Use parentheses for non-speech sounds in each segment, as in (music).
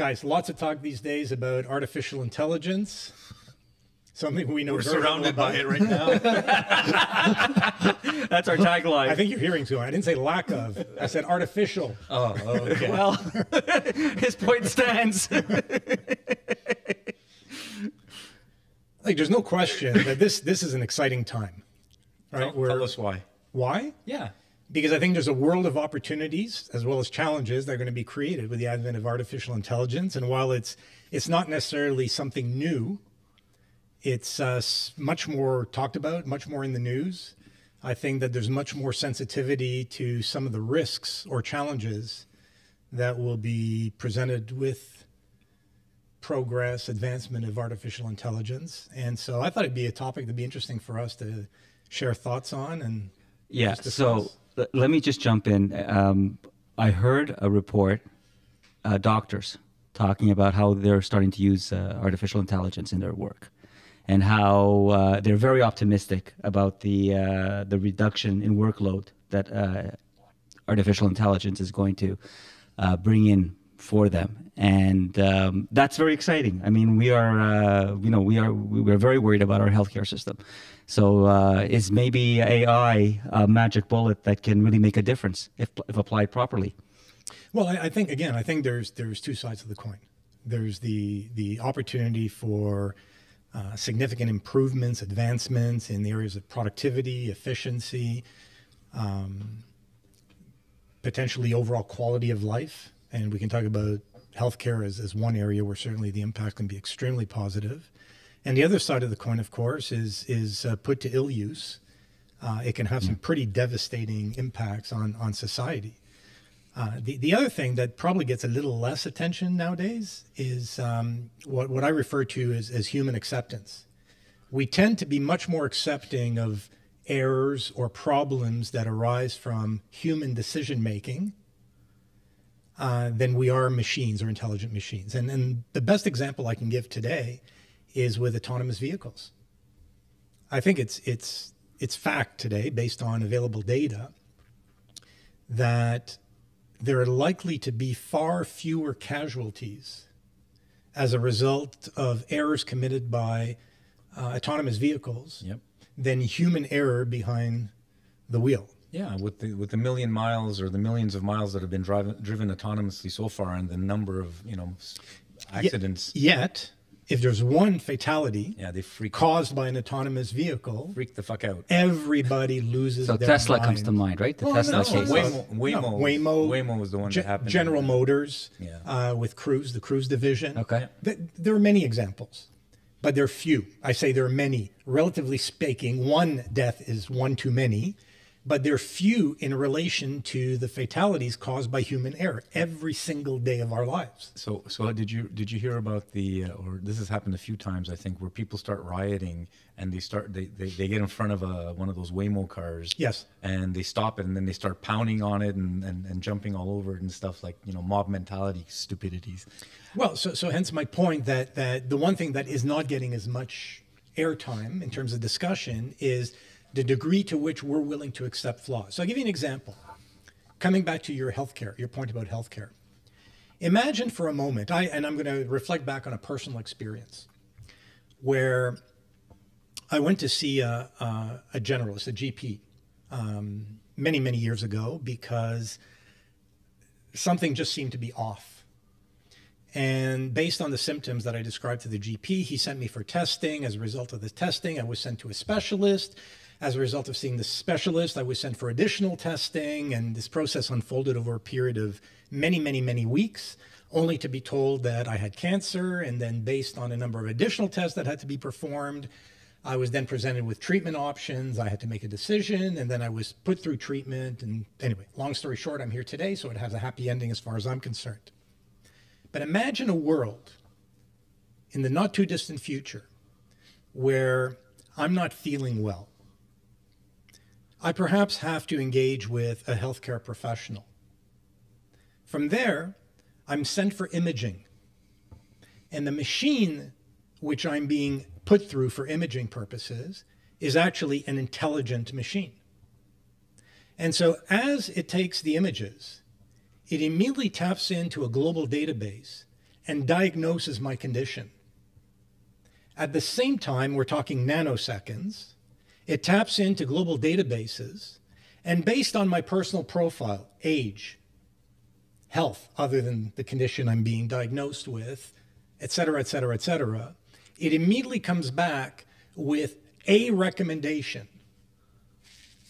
Guys, lots of talk these days about artificial intelligence. Something we know We're very little surrounded by it right now. (laughs) That's our tagline. I think you're hearing too. I didn't say lack of. I said artificial. oh, okay. well, (laughs) his point stands. (laughs) Like, there's no question that this this is an exciting time, right? tell, Where- tell us why. why? Yeah. Because I think there's a world of opportunities as well as challenges that are going to be created with the advent of artificial intelligence. And while it's it's not necessarily something new, it's uh, much more talked about, much more in the news. I think that there's much more sensitivity to some of the risks or challenges that will be presented with progress, advancement of artificial intelligence. And so I thought it'd be a topic that'd be interesting for us to share thoughts on and Yeah. So let me just jump in. Um, I heard a report, uh, doctors talking about how they're starting to use uh, artificial intelligence in their work, and how uh, they're very optimistic about the uh, the reduction in workload that uh, artificial intelligence is going to uh, bring in for them, and um, that's very exciting. I mean, we are, uh, you know, we are we are very worried about our healthcare system. So, uh, is maybe AI a magic bullet that can really make a difference if if applied properly? Well, I, I think again, I think there's there's two sides of the coin. There's the the opportunity for uh, significant improvements, advancements in the areas of productivity, efficiency, um, potentially overall quality of life, and we can talk about healthcare as, is one area where certainly the impact can be extremely positive. And the other side of the coin, of course, is is uh, put to ill use. Uh, it can have some pretty devastating impacts on on society. Uh, the, the other thing that probably gets a little less attention nowadays is um, what, what I refer to as, as human acceptance. We tend to be much more accepting of errors or problems that arise from human decision making uh, than we are machines or intelligent machines. And, and the best example I can give today is with autonomous vehicles. I think it's, it's, it's fact today, based on available data, that there are likely to be far fewer casualties as a result of errors committed by uh, autonomous vehicles Yep. than human error behind the wheel. Yeah, with the with the million miles or the millions of miles that have been driven driven autonomously so far, and the number of you know accidents. Yet, if there's one fatality Yeah, they freak caused by an autonomous vehicle, freak the fuck out. everybody loses So their Tesla mind. comes to mind, right? The Well, Tesla no, case. Waymo- Waymo, Waymo, no, Waymo- Waymo was the one Ge- that happened. General Motors, Yeah. uh, with Cruise, the Cruise division. Okay. Th- there are many examples, but there are few. I say there are many. Relatively speaking, one death is one too many, but they're few in relation to the fatalities caused by human error every single day of our lives. So, so did you did you hear about the uh, or this has happened a few times I think where people start rioting and they start they, they, they get in front of a one of those Waymo cars Yes. and they stop it and then they start pounding on it and, and, and jumping all over it and stuff like you know mob mentality stupidities. Well, so, so hence my point that, that the one thing that is not getting as much airtime in terms of discussion is the degree to which we're willing to accept flaws. So I'll give you an example. Coming back to your healthcare, your point about healthcare. Imagine for a moment, I, and I'm going to reflect back on a personal experience where I went to see a, a, a generalist, a GP, um, many, many years ago because something just seemed to be off. And based on the symptoms that I described to the GP, he sent me for testing. As a result of the testing, I was sent to a specialist. As a result of seeing the specialist, I was sent for additional testing. And this process unfolded over a period of many, many, many weeks, only to be told that I had cancer. And then, based on a number of additional tests that had to be performed, I was then presented with treatment options. I had to make a decision, and then I was put through treatment. And anyway, long story short, I'm here today, so it has a happy ending as far as I'm concerned. But imagine a world in the not too distant future where I'm not feeling well. I perhaps have to engage with a healthcare professional. From there, I'm sent for imaging. And the machine which I'm being put through for imaging purposes is actually an intelligent machine. And so, as it takes the images, it immediately taps into a global database and diagnoses my condition. At the same time, we're talking nanoseconds. It taps into global databases, and based on my personal profile, age, health, other than the condition I'm being diagnosed with, et cetera, et cetera, et cetera, it immediately comes back with a recommendation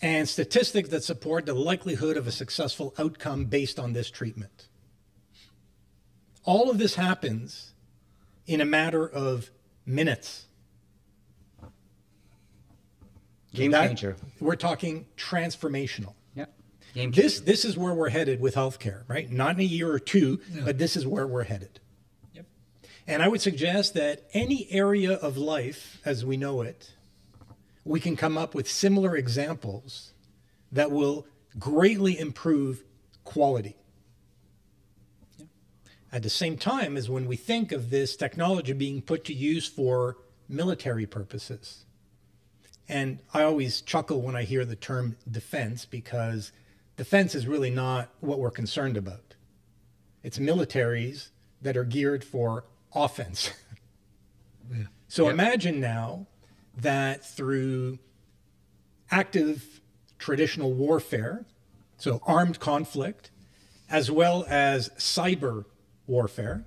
and statistics that support the likelihood of a successful outcome based on this treatment. All of this happens in a matter of minutes. Game That- changer. We're talking transformational. Yeah. Game changer. This this is where we're headed with healthcare, right? Not in a year or two, but this is where we're headed. Yep. And I would suggest that any area of life as we know it, we can come up with similar examples that will greatly improve quality. At the same time as when we think of this technology being put to use for military purposes. And I always chuckle when I hear the term defense because defense is really not what we're concerned about. It's militaries that are geared for offense. (laughs) yeah. So imagine now that through active traditional warfare, so armed conflict, as well as cyber warfare,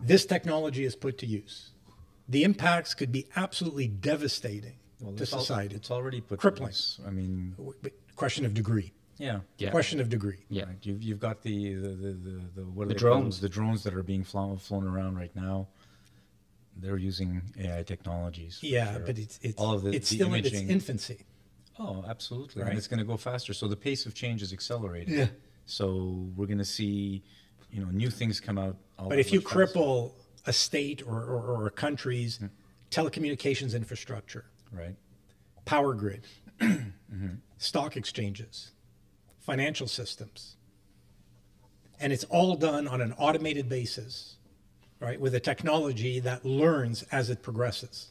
this technology is put to use. The impacts could be absolutely devastating Well, to it's al- society. it's already put to Crippling. use. I mean, question of degree. yeah. Yeah. Question of degree. Yeah. Right. You've, you've got the the, the, the, the what are The they called? drones. The drones that are being flown, flown around right now. They're using AI technologies. Yeah, sure. but it's it's all of the, it's the still in its infancy. Oh, absolutely. Right. And it's going to go faster. So the pace of change is accelerating. Yeah. So we're going to see, you know, new things come out. all But if you much faster. cripple a state or, or, or a country's Hmm. telecommunications infrastructure, right? power grid, Mm-hmm. (clears throat) stock exchanges, financial systems, and it's all done on an automated basis, right, with a technology that learns as it progresses.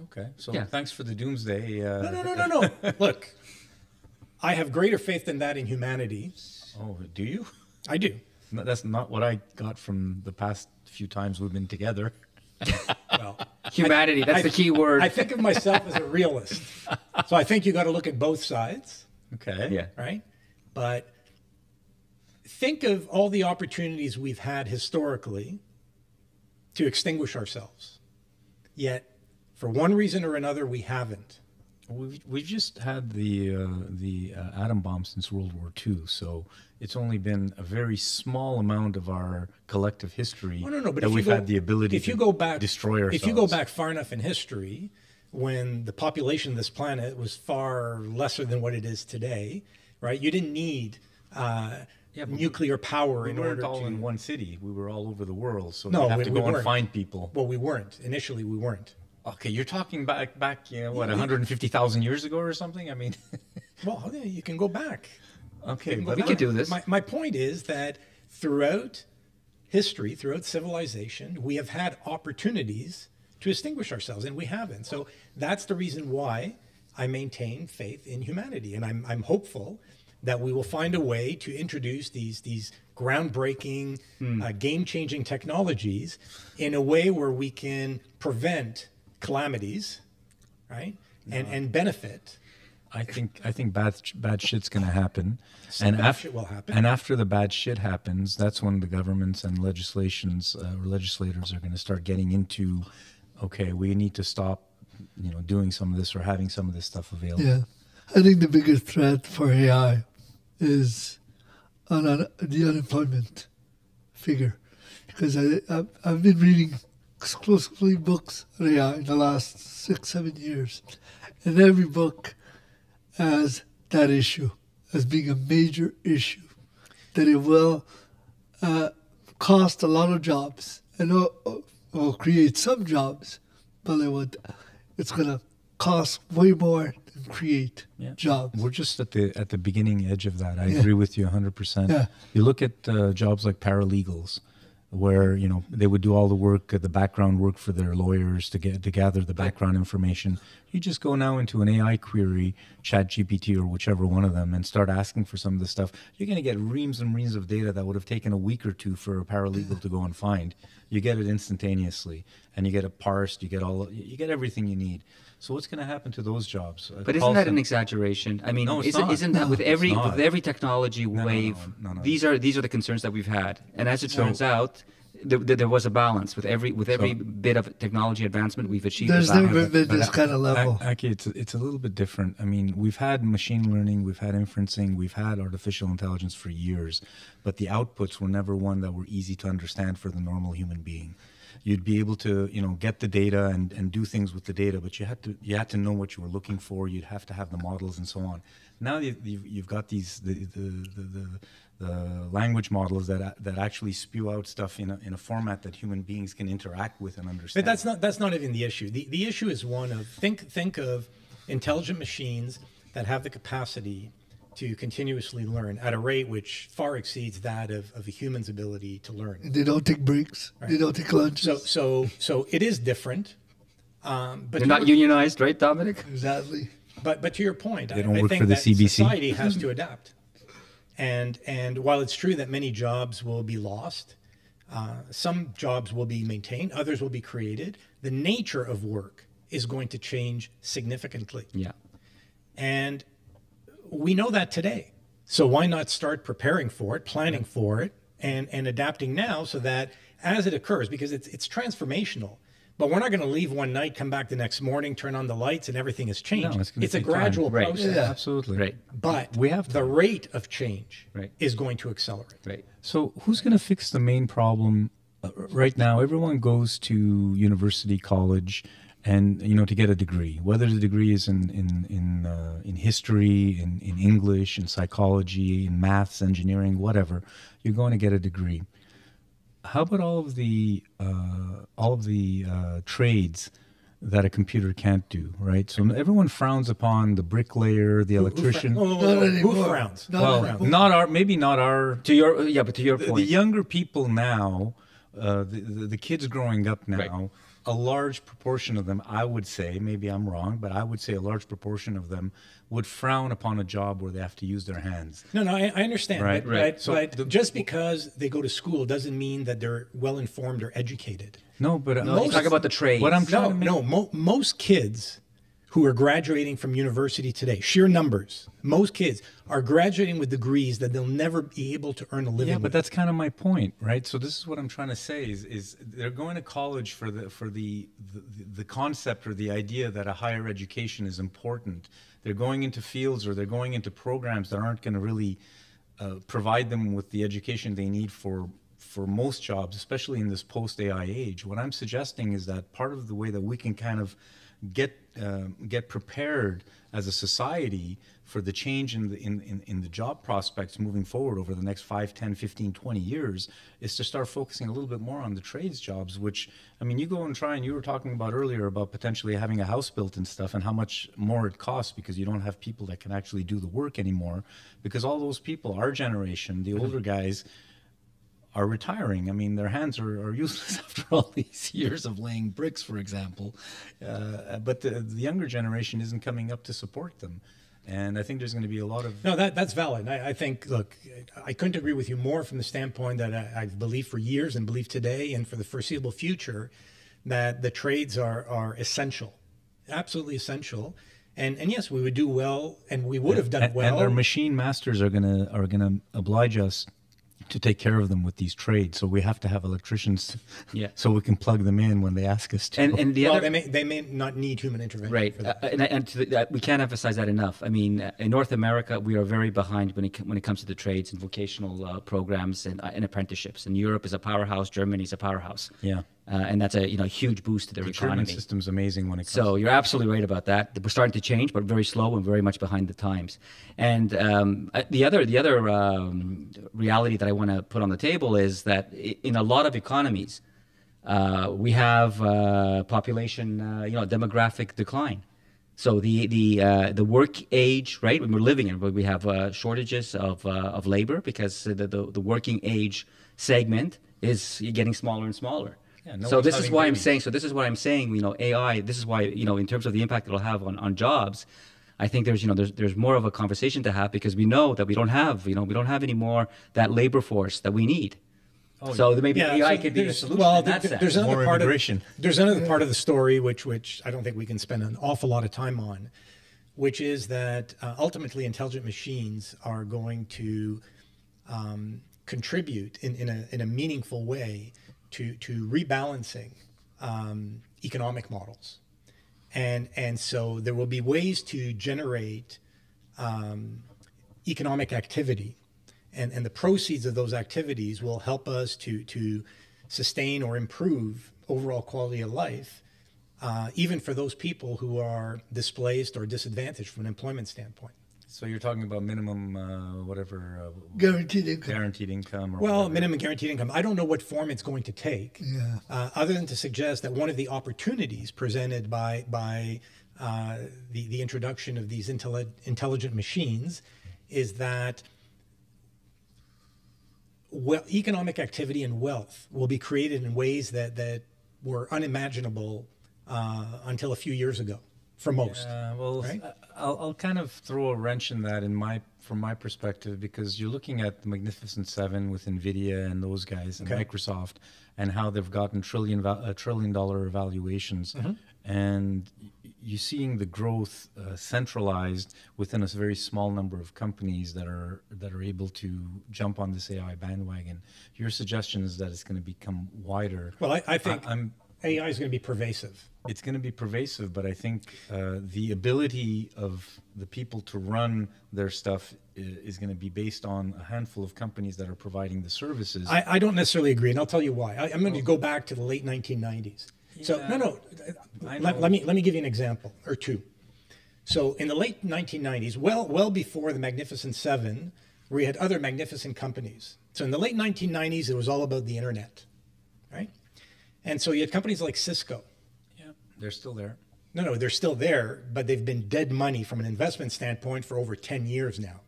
Okay. So Yeah. thanks for the doomsday. Uh, No, no, no, no, no. (laughs) Look, I have greater faith than that in humanity. Oh, do you? I do. No, that's not what I got from the past few times we've been together. Well, (laughs) Humanity. That's I- the key word. I think of myself as a realist. So I think you got to look at both sides, Okay. yeah. right? But think of all the opportunities we've had historically to extinguish ourselves. Yet, for one reason or another, we haven't. We've, we've just had the uh, the uh, atom bomb since World War II, so it's only been a very small amount of our collective history Oh, no, no, but that if you we've go, had the ability if to you go back, destroy ourselves. If you go back far enough in history, when the population of this planet was far lesser than what it is today, right? You didn't need uh, Yeah, nuclear power we in weren't order all to. in one city. We were all over the world, so No, we have we- to we go and find people. Well, we weren't initially. We weren't. Okay, you're talking back back, you know, what, 150,000 years ago or something? I mean, (laughs) Well, yeah, you can go back. okay, go but We back. could do this. My, my point is that throughout history, throughout civilization, we have had opportunities to extinguish ourselves, and we haven't. So that's the reason why I maintain faith in humanity, and I'm I'm hopeful that we will find a way to introduce these these groundbreaking, uh, game-changing technologies in a way where we can prevent calamities, right, and and benefit. I think I think bad bad shit's going to happen, Some and after af- shit will happen. And after the bad shit happens, that's when the governments and legislations uh, or legislators are going to start getting into, okay, we need to stop, you know, doing some of this or having some of this stuff available. Yeah, I think the biggest threat for AI is on un- the unemployment figure, because I I've, I've been reading exclusively books on AI in the last six seven years, and every book has that issue as being a major issue, that it will uh, cost a lot of jobs and will, will create some jobs, but it would it's going to cost way more than create Yeah. jobs. We're just at the at the beginning edge of that. I agree with you 100%. Yeah. You look at uh, jobs like paralegals. Where you know they would do all the work, uh, the background work for their lawyers to get to gather the background information. You just go now into an AI query, Chat GPT or whichever one of them, and start asking for some of the stuff. You're going to get reams and reams of data that would have taken a week or two for a paralegal to go and find. You get it instantaneously, and you get it parsed. You get all you get everything you need. So what's going to happen to those jobs? Uh, But isn't that an exaggeration? I mean, No, it's isn't, not. isn't that with every with every technology no, wave? no, no. These are these are the concerns that we've had, and as it So- turns out, th- th- there was a balance with every with every So- bit of technology advancement we've achieved. a There's never been this kind of level. Ac- Actually, it's it's a little bit different. I mean, we've had machine learning, we've had inferencing, we've had artificial intelligence for years, but the outputs were never one that were easy to understand for the normal human being. You'd be able to, you know, get the data and, and do things with the data, but you had to you had to know what you were looking for. You'd have to have the models and so on. Now you, you've, you've got these the the, the, the the language models that that actually spew out stuff in a, in a format that human beings can interact with and understand. But that's not that's not even the issue. The the issue is one of think think of intelligent machines that have the capacity to continuously learn at a rate which far exceeds that of, of a human's ability to learn. They don't take breaks. They don't take lunches. So so so it is different. Um, but They're not your- unionized, right, Dominic? exactly. But but to your point, They I, don't I work think for the that CBC. society has to (laughs) adapt. And and while it's true that many jobs will be lost, uh, some jobs will be maintained, others will be created. The nature of work is going to change significantly, Yeah. and we know that today. So why not start preparing for it, planning for it, and and adapting now so that as it occurs, because it's it's transformational. But we're not going to leave one night, come back the next morning, turn on the lights, and everything has changed. No, it's gonna it's a take time. gradual Right. process. Yeah. absolutely Right. But We have the rate of change Right. is going to accelerate. Right. So who's going to fix the main problem uh, right now? Everyone goes to university, college, and you know to get a degree. Whether the degree is in in in uh, in history, in in English, in psychology, in maths, engineering, whatever, you're going to get a degree. How about all of the uh, all of the uh, trades? That a computer can't do, right? So everyone frowns upon the bricklayer, the electrician. Oh, oh, Not oh, who anymore. frowns? Not Who well, frowns? not our, maybe not our To your yeah, but to your the, point, the younger people now, uh, the, the the kids growing up now, Right. A large proportion of them, I would say, maybe I'm wrong, but I would say a large proportion of them would frown upon a job where they have to use their hands. No, no, I, I understand. Right, but, right. But, So but the- just because they go to school doesn't mean that they're well informed or educated. No, but no, you talk about the trades. What I'm trying No, to make, no. Mo- most kids who are graduating from university today, sheer numbers, most kids are graduating with degrees that they'll never be able to earn a living. Yeah, but with. that's kind of my point, right? So this is what I'm trying to say is is they're going to college for the for the the, the concept or the idea that a higher education is important. They're going into fields or they're going into programs that aren't going to really uh, provide them with the education they need for for most jobs, especially in this post AI age. What I'm suggesting is that part of the way that we can kind of get uh, get prepared as a society for the change in the in, in, in the job prospects moving forward over the next 5 10 15 20 years is to start focusing a little bit more on the trades jobs which i mean you go and try and you were talking about earlier about potentially having a house built and stuff and how much more it costs because you don't have people that can actually do the work anymore because all those people our generation the older guys are retiring. I mean, their hands are, are useless (laughs) after all these years of laying bricks, for example. Uh, but the, the younger generation isn't coming up to support them. And I think there's going to be a lot of. No, that that's valid. I, I think. Look, I couldn't agree with you more from the standpoint that I, I've believed for years and believe today and for the foreseeable future that the trades are are essential, absolutely essential. And and yes, we would do well, and we would have done and, well. and our machine masters are gonna are gonna oblige us to take care of them with these trades. So we have to have electricians, Yeah. (laughs) so we can plug them in when they ask us to. and and the well, other they may they may not need human intervention. Right, For that. uh, and, and to the, uh, we can't emphasize that enough. I mean, uh, in North America, we are very behind when it when it comes to the trades and vocational uh, programs and, uh, and apprenticeships. And Europe is a powerhouse. Germany is a powerhouse. Yeah. Uh, and that's a you know huge boost to their the economy. system's amazing when it comes. So you're absolutely right about that. We're starting to change, but very slow and very much behind the times. And um, uh, the other the other um, reality that I want to put on the table is that in a lot of economies, uh, we have uh, population, uh, you know, demographic decline. So the the uh, the work age, right? When we're living in, but we have uh, shortages of uh, of labor because the, the the working age segment is getting smaller and smaller. Yeah, so this is having why I'm saying. So this is what I'm saying. You know, AI. This is why you know, in terms of the impact it'll have on, on jobs, I think there's you know there's there's more of a conversation to have because we know that we don't have you know we don't have any more that labor force that we need. so maybe AI so could be a solution Well, in that there- sense. there's another More part immigration. Of, there's another part of the story which which I don't think we can spend an awful lot of time on, which is that uh, ultimately intelligent machines are going to um, contribute in, in a in a meaningful way to to rebalancing um, economic models, and and so there will be ways to generate um, economic activity and, and the proceeds of those activities will help us to, to sustain or improve overall quality of life, uh, even for those people who are displaced or disadvantaged from an employment standpoint. So you're talking about minimum, uh, whatever, uh, Guaranteed income. guaranteed income or Well, whatever. minimum guaranteed income. I don't know what form it's going to take, Yeah. uh, other than to suggest that one of the opportunities presented by by uh, the the introduction of these intelli- intelligent machines is that well, economic activity and wealth will be created in ways that that were unimaginable uh, until a few years ago for most. Uh, well, right? I- I'll, I'll kind of throw a wrench in that in my from my perspective because you're looking at the Magnificent Seven with Nvidia and those guys and Okay. Microsoft and how they've gotten trillion uh, trillion dollar valuations, Mm-hmm. and you're seeing the growth uh, centralized within a very small number of companies that are that are able to jump on this AI bandwagon. Your suggestion is that it's going to become wider. Well, I, I think I'm AI is going to be pervasive. it's going to be pervasive, but I think uh, the ability of the people to run their stuff is going to be based on a handful of companies that are providing the services. I, I don't necessarily agree, and I'll tell you why. I, I'm going to go back to the late 1990s. So no, no. Let, let me let me give you an example or two. So in the late 1990s, well well before the Magnificent Seven, we had other magnificent companies. So in the late 1990s, it was all about the internet, right? And so you had companies like Cisco. yeah, they're still there. No, no, they're still there, but they've been dead money from an investment standpoint for over 10 years now.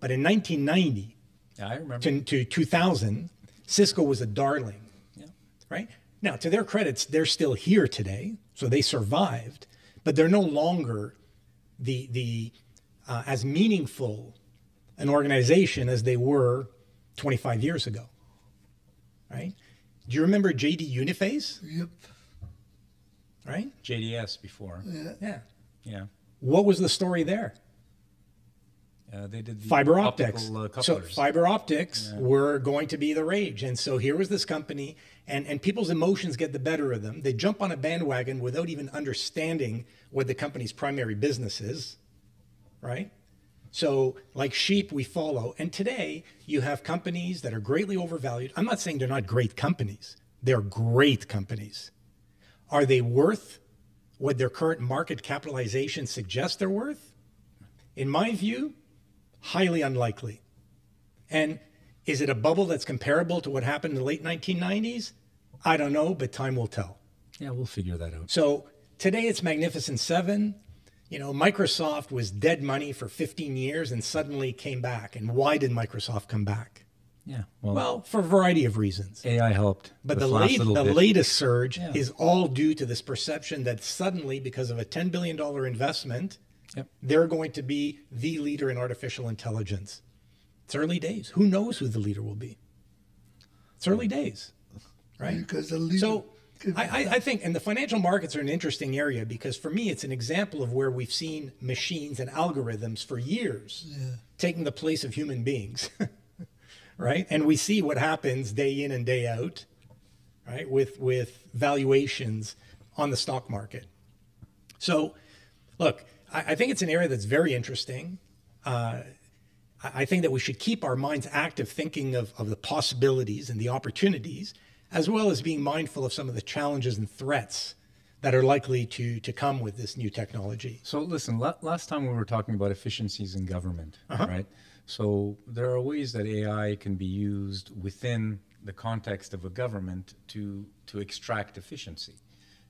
But in 1990 Yeah, I remember. to, to 2000, Cisco was a darling. Yeah. right? Now, to their credits, they're still here today, so they survived, but they're no longer the the uh, as meaningful an organization as they were 25 years ago, right? Do you remember JD Uniphase? Yep. Right? JDS before. Yeah. Yeah. What was the story there? Uh, they did the fiber optics. optical, uh, so fiber optics were going to be the rage, and so here was this company, and and people's emotions get the better of them. They jump on a bandwagon without even understanding what the company's primary business is, right? So like sheep, we follow. And today you have companies that are greatly overvalued. I'm not saying they're not great companies. They're great companies. Are they worth what their current market capitalization suggests they're worth? In my view, highly unlikely. And is it a bubble that's comparable to what happened in the late 1990s? I don't know, but time will tell. yeah, we'll figure that out. So today it's Magnificent Seven. You know, Microsoft was dead money for 15 years and suddenly came back. And why did Microsoft come back? Yeah. Well, Well, for a variety of reasons. AI helped. But the, last late, the bit. latest surge Yeah. is all due to this perception that suddenly, because of a $10 billion investment, Yep. they're going to be the leader in artificial intelligence. It's early days. Who knows who the leader will be? It's early days, right? Because the leader. So I, I, I think, and the financial markets are an interesting area because for me, it's an example of where we've seen machines and algorithms for years taking the place of human beings, (laughs) right? And we see what happens day in and day out, right, with with valuations on the stock market. So, look, I, I think it's an area that's very interesting. Uh, I I think that we should keep our minds active, thinking of, of the possibilities and the opportunities, as well as being mindful of some of the challenges and threats that are likely to, to come with this new technology. So listen, la- last time we were talking about efficiencies in government, Uh-huh. right? So there are ways that AI can be used within the context of a government to to extract efficiency.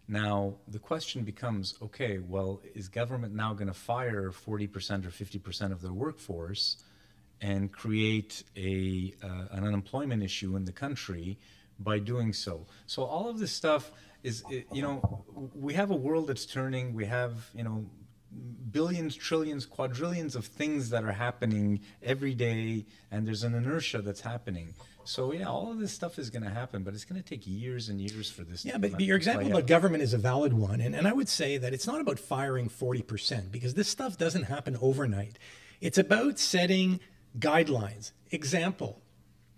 Now the question becomes, okay, well, is government now going to fire 40% or 50% of their workforce and create a uh, an unemployment issue in the country by doing so. So all of this stuff is, you know, we have a world that's turning. We have, you know, billions, trillions, quadrillions of things that are happening every day, and there's an inertia that's happening. So yeah, all of this stuff is going to happen, but it's going to take years and years for this. Yeah, to but, but your example out. about government is a valid one. And, and I would say that it's not about firing 40% because this stuff doesn't happen overnight. It's about setting guidelines. Example,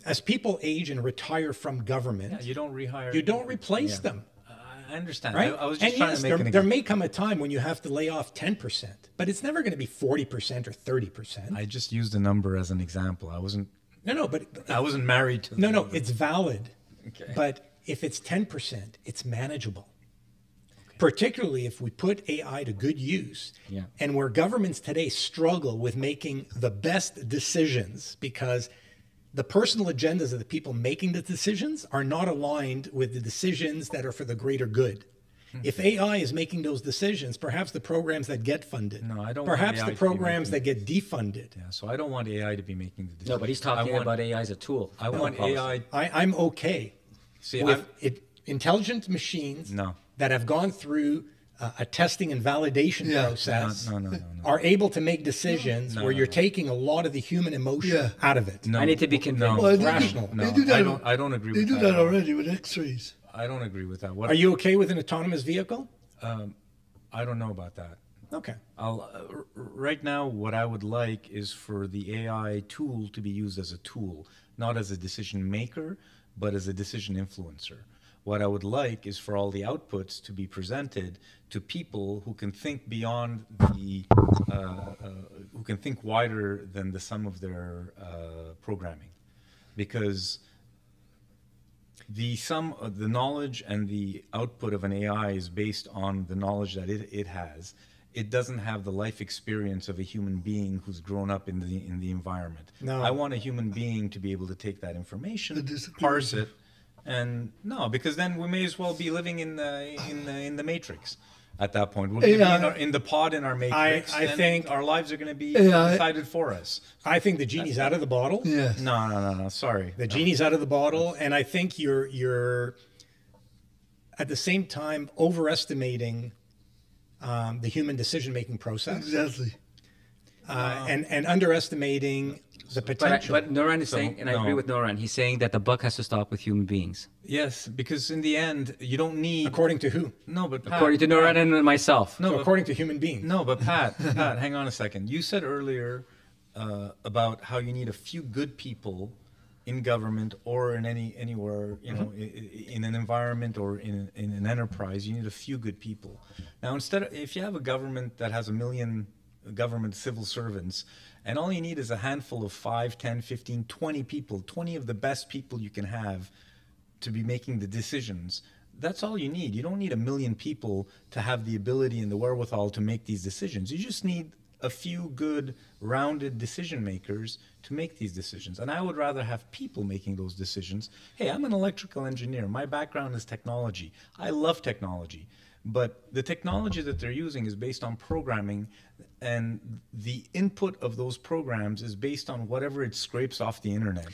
as people age and retire from government, Yeah, you don't rehire. you don't replace Yeah. them. I understand. Right? I, I was just and trying yes, to make there, an there may come a time when you have to lay off 10%, but it's never going to be 40% or 30%. I just used a number as an example. I wasn't. no, no, but I wasn't married to. the no, no, number. it's valid. Okay. But if it's 10%, it's manageable. Okay. Particularly if we put AI to good use. Yeah. And where governments today struggle with making the best decisions because the personal agendas of the people making the decisions are not aligned with the decisions that are for the greater good. Hmm. If AI is making those decisions, perhaps the programs that get funded, No, I don't want perhaps AI the to be programs that get defunded. Yeah, so I don't want AI to be making the decisions. No, but he's talking I want, about AI as a tool. I not a want. AI. I, I'm okay See, with I'm, it, intelligent machines No. that have gone through uh, a testing and validation Yeah. process no, no, no, no. are able to make decisions where no, you're no. taking a lot of the human emotion Yeah. out of it. no, I need to be no, convinced. Well, they rational. Do, they do that. I don't- I don't agree They with do that that at all. already with X-rays. I don't agree with that. What Are you okay with an autonomous vehicle? I don't know about that. Okay. I'll, uh, r- r- right now, what I would like is for the AI tool to be used as a tool, not as a decision maker, but as a decision influencer. What I would like is for all the outputs to be presented to people who can think beyond the, uh, uh, who can think wider than the sum of their uh, programming. Because the sum of the knowledge and the output of an AI is based on the knowledge that it, it has. It doesn't have the life experience of a human being who's grown up in the in the environment. No. I want a human being to be able to take that information, parse it, and no, because then we may as well be living in the in the, in the matrix. At that point, we'll be in, our, in the pod in our matrix. I and think- our lives are going to be AI decided for us. I think the genie's out of the bottle. Yeah. No, no, no, no. Sorry. The genie's out of the bottle, and I think you're you're at the same time overestimating um, the human decision making process Exactly. uh, and and underestimating the But, potential. but Noran is So, saying, and I agree with Noran, he's saying that the buck has to stop with human beings. Yes, because in the end, you don't need. according to who? No, but Pat, According to Noran and myself. No, So but- according to human beings. No, but Pat, (laughs) Pat, hang on a second. You said earlier uh, about how you need a few good people in government or in any anywhere, you know, i- i- in an environment or in in an enterprise. You need a few good people. Now, instead, of, if you have a government that has a million government civil servants, and all you need is a handful of 5, 10, 15, 20 people, 20 of the best people you can have to be making the decisions. That's all you need. You don't need a million people to have the ability and the wherewithal to make these decisions. You just need a few good, rounded decision makers to make these decisions. And I would rather have people making those decisions. Hey, I'm an electrical engineer. My background is technology. I love technology. But the technology that they're using is based on programming, and the input of those programs is based on whatever it scrapes off the internet.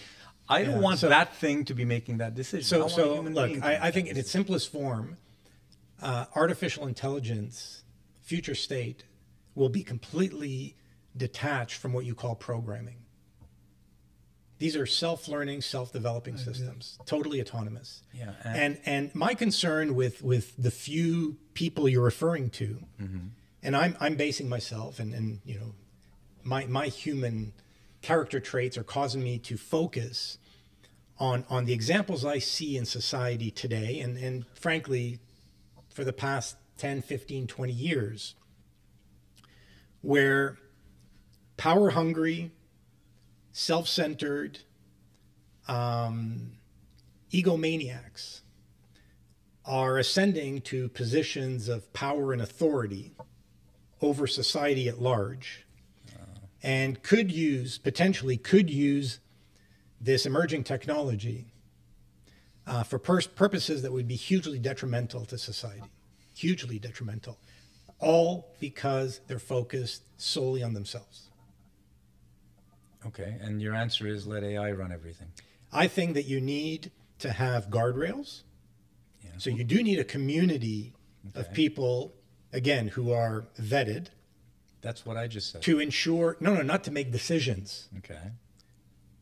I don't want so- that thing to be making that decision. So, a so human look, I, I think in its simplest form, uh, artificial intelligence, future state, will be completely detached from what you call programming. These are self-learning, self-developing systems, totally autonomous. Yeah, And and my concern with with the few people you're referring to, and I'm I'm basing myself and and you know, my my human character traits are causing me to focus on on the examples I see in society today. And and frankly for the past 10 15 20 years where power hungry self-centered um, egomaniacs are ascending to positions of power and authority over society at large. And could use potentially could use this emerging technology uh, for pers- purposes that would be hugely detrimental to society. Hugely detrimental. All because they're focused solely on themselves Okay, and your answer is let AI run everything. I think that you need to have guardrails. Yeah. So you do need a community of people, again, who are vetted That's what I just said. to ensure, no, no, not to make decisions, Okay.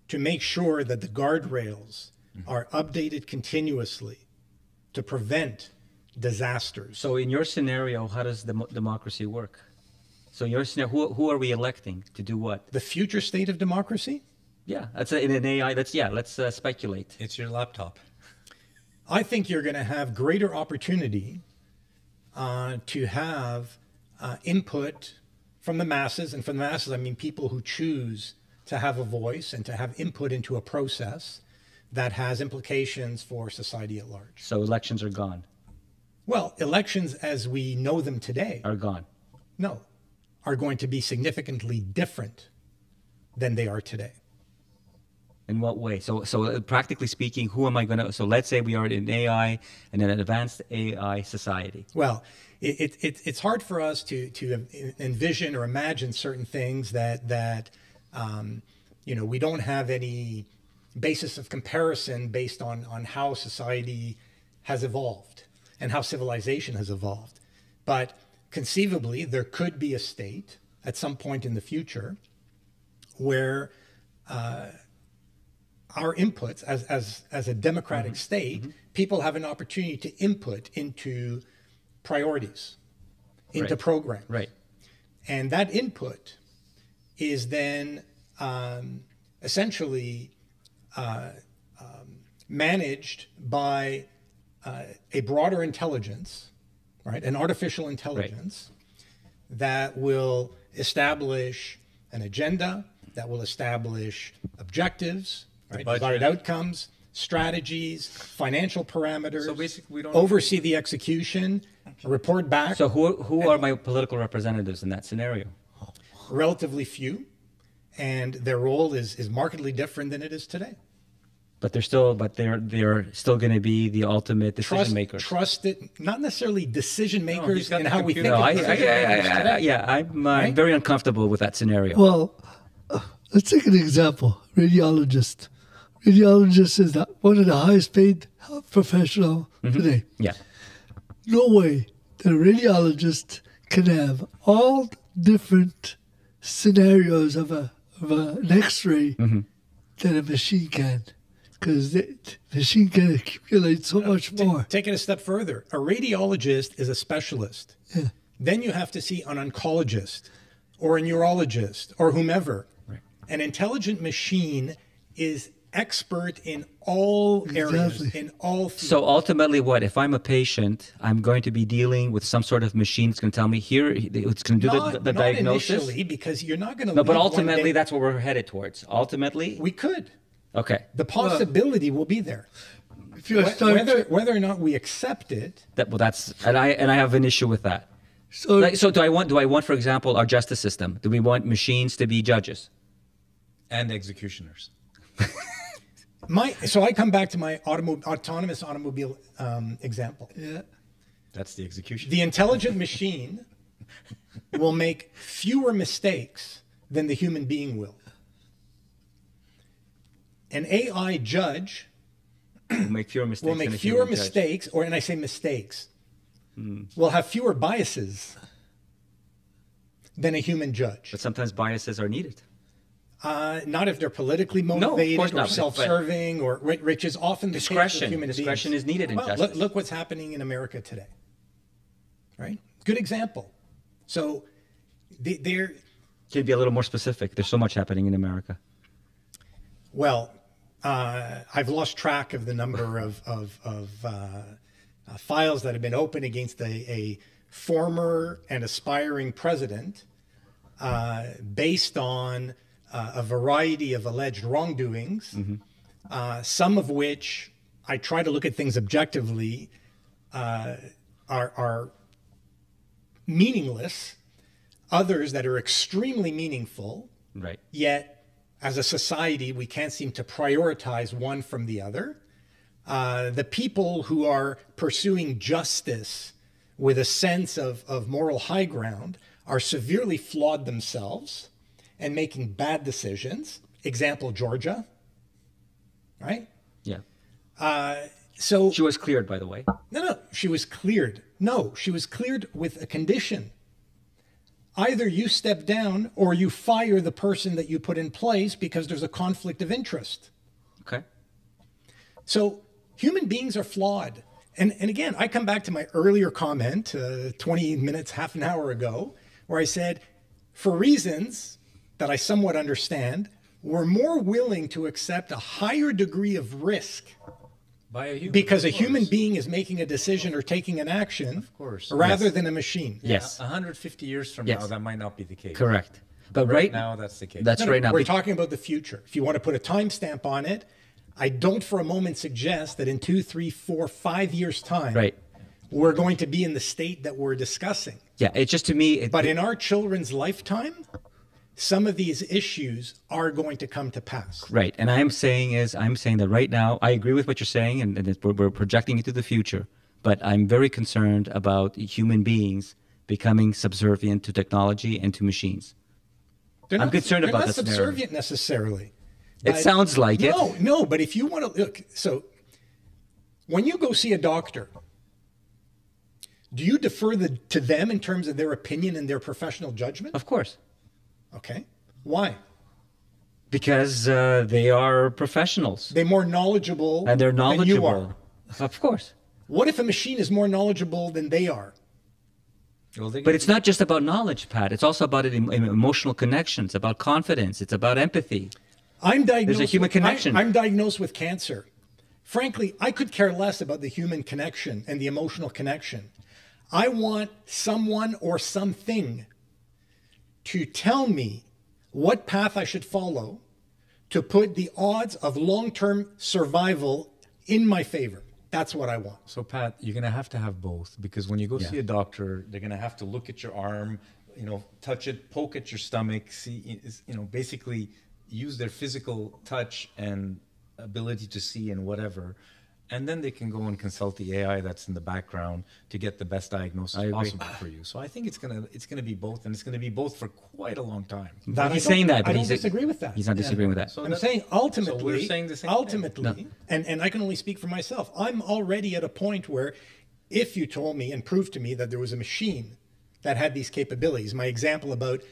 to make sure that the guardrails mm-hmm. are updated continuously to prevent disasters. So in your scenario, how does the democracy work? So in your scenario, who, who are we electing to do what? The future state of democracy? Yeah, that's a, in an AI. Let's yeah, let's uh, speculate. It's your laptop. I think you're going to have greater opportunity uh, to have uh, input from the masses. And from the masses, I mean people who choose to have a voice and to have input into a process that has implications for society at large. So elections are gone. Well, elections as we know them today, Are gone. no, are going to be significantly different than they are today. In what way? So so uh, practically speaking, who am I going to? So let's say we are in AI and an advanced AI society. Well, it, it, it, it's hard for us to, to envision or imagine certain things that, that um, you know, we don't have any basis of comparison based on, on how society has evolved and how civilization has evolved. But conceivably, there could be a state at some point in the future where uh, our inputs as, as, as a democratic state, people have an opportunity to input into priorities, into Right. programs. Right. And that input is then um, essentially uh, um, managed by uh, a broader intelligence, right? An artificial intelligence that will establish an agenda, that will establish objectives, right? desired outcomes, strategies, financial parameters. So basically, we don't- oversee the execution, report back. So who who are my political representatives in that scenario? relatively few, and their role is, is markedly different than it is today. But they're still but they're they're still going to be the ultimate decision Trust, makers. trusted, not necessarily decision makers got in the how we think no, I, of I, decision I, makers I, today. Yeah, I'm uh, Right? very uncomfortable with that scenario. Well, uh, let's take an example. Radiologist. Radiologist is the, one of the highest paid health professional today. yeah, No way that a radiologist can have all different scenarios of a of a, an X-ray that a machine can, because the machine can accumulate so uh, much more. Take it a step further. A radiologist is a specialist. Yeah. Then you have to see an oncologist or a neurologist or whomever. Right. An intelligent machine is expert in all areas, Exactly. in all fields. So ultimately, what if I'm a patient? I'm going to be dealing with some sort of machine that's going to tell me here. It's going to do not, the, the not diagnosis. initially, because you're not going to. No, but ultimately, that's what we're headed towards. Ultimately, we could. Okay. The possibility will be there. If you're Wh- Star Whether Trek- whether or not we accept it, That well, that's and I and I have an issue with that. so Like, so do I want do I want, for example, our justice system? Do we want machines to be judges? And executioners. (laughs) my so I come back to my automo- autonomous automobile um, example. yeah, That's the execution. The intelligent machine will make fewer mistakes than the human being will. An AI judge We'll make fewer mistakes. will make fewer human judge. or and I say mistakes, will have fewer biases than a human judge. But sometimes biases are needed. Uh, not if they're politically motivated or not, self-serving, or whi- which is often the case with human Discretion beings. is needed in justice. Look, look what's happening in America today. Right? Good example. So, the, there. Can you be a little more specific? There's so much happening in America. Well, uh, I've lost track of the number (laughs) of of, of uh, uh, files that have been opened against a, a former and aspiring president uh, based on uh, a variety of alleged wrongdoings, uh, some of which I try to look at things objectively uh, are, are meaningless, others that are extremely meaningful Right. yet as a society we can't seem to prioritize one from the other uh, the people who are pursuing justice with a sense of, of moral high ground are severely flawed themselves and making bad decisions Example Georgia, right? Yeah. So She was cleared, by the way. No, no, she was cleared. No, she was cleared with a condition. Either you step down or you fire the person that you put in place because there's a conflict of interest. Okay. So human beings are flawed. And, and again, I come back to my earlier comment uh, 20 minutes, half an hour ago, where I said, for reasons that I somewhat understand, we're more willing to accept a higher degree of risk By a human. because a human being is making a decision or taking an action of course. rather Yes. than a machine. Yes. A 150 years from Yes. now, that might not be the case. Correct. But Right, right, now, that's the case. That's No, no, right now. We're Be- talking about the future. If you want to put a timestamp on it, I don't for a moment suggest that in two, three, four, five years' time, Right. we're going to be in the state that we're discussing. yeah. It's just to me. It, But in our children's lifetime, some of these issues are going to come to pass. Right. And I'm saying is, I'm saying that right now, I agree with what you're saying, and, and we're, we're projecting into the future. But I'm very concerned about human beings becoming subservient to technology and to machines. They're I'm not- concerned about not narrative. subservient necessarily. It sounds like it. No, no, but if you want to look, so when you go see a doctor, do you defer the, to them in terms of their opinion and their professional judgment? Of course. Okay. Why? Because uh, they are professionals They're more knowledgeable and they're knowledgeable. than you are. knowledgeable. Of course. What if a machine is more knowledgeable than they are? Well, they- But it's not just about knowledge, Pat. It's also about em- em- emotional connections, about confidence. It's about empathy. I'm diagnosed. There's a human with- connection. I, am diagnosed with cancer. Frankly, I could care less about the human connection and the emotional connection. I want someone or something to tell me what path I should follow to put the odds of long term survival in my favor. That's what I want. So Pat, you're gonna have to have both because when you go Yeah. see a doctor, they're gonna have to look at your arm, you know, touch it, poke at your stomach, see, you know, basically use their physical touch and ability to see and whatever, and then they can go and consult the AI that's in the background to get the best diagnosis possible for you. So I think it's gonna it's gonna be both, and it's gonna be both for quite a long time. That he's saying that, but I don't he's disagree with that. He's not disagreeing with that. So I'm saying ultimately, so we're saying the same thing. ultimately, and, and I can only speak for myself. I'm already at a point where if you told me and proved to me that there was a machine that had these capabilities, my example about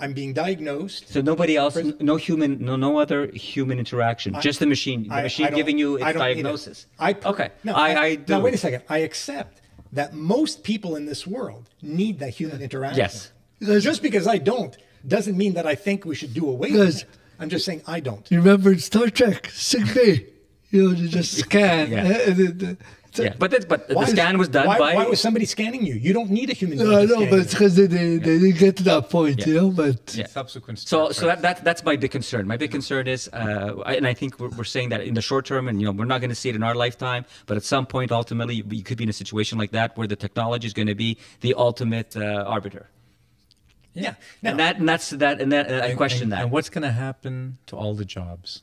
I'm being diagnosed. So nobody else, no human, no no other human interaction, just the machine, the I- machine I giving you its I don't it. diagnosis. I okay. No, I, I do. Now wait a second. I accept that most people in this world need that human interaction. Yes. Because- Just because I don't doesn't mean that I think we should do away with it. I'm just saying I don't. You remember in Star Trek, sick bay, you know, they just scan. Yeah. (laughs) and then, uh, it's Yeah, but that's, but the scan was done why, by. Why was somebody scanning you? You don't need a human being. no, I to know, scan but it's because they, they, they didn't get to that point, you know. But Yeah. Subsequent. So, steps, so that, that that's my big concern. My big concern is, uh, and I think we're, we're saying that in the short term, and you know, we're not going to see it in our lifetime, but at some point, ultimately, you, you could be in a situation like that where the technology is going to be the ultimate uh, arbiter. yeah. Now, and that, and that's that, and that, and I question and, that. And what's gonna happen to all the jobs?